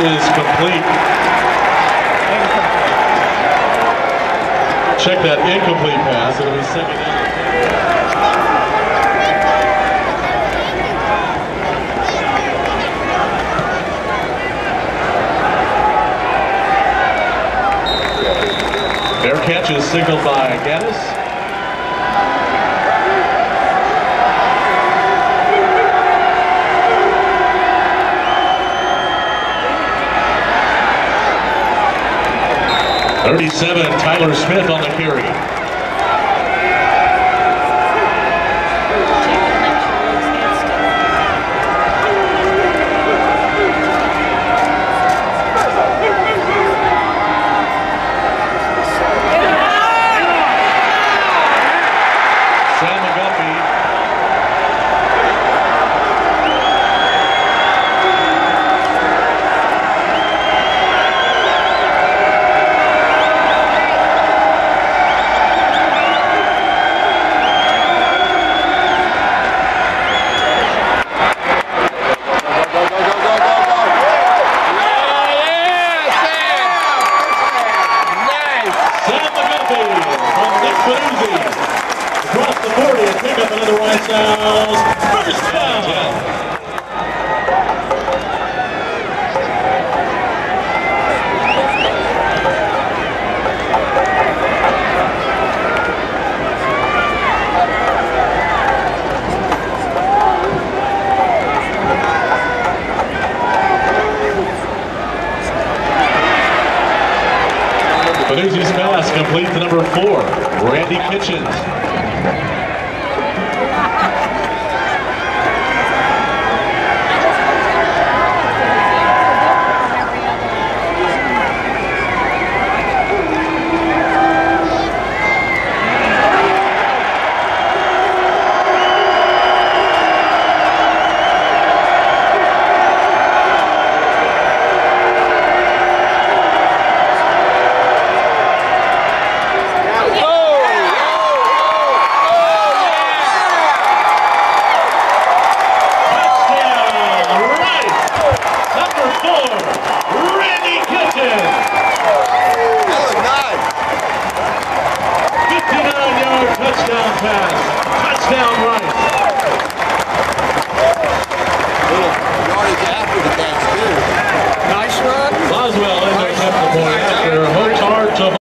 is complete. Check that incomplete pass. It'll be second down. Fair catch is signaled by Gaddis. Thirty-seven, Tyler Smith on the carry. Sounds first down. Fanuzzi's pass complete to number four, Randy Kitchens. down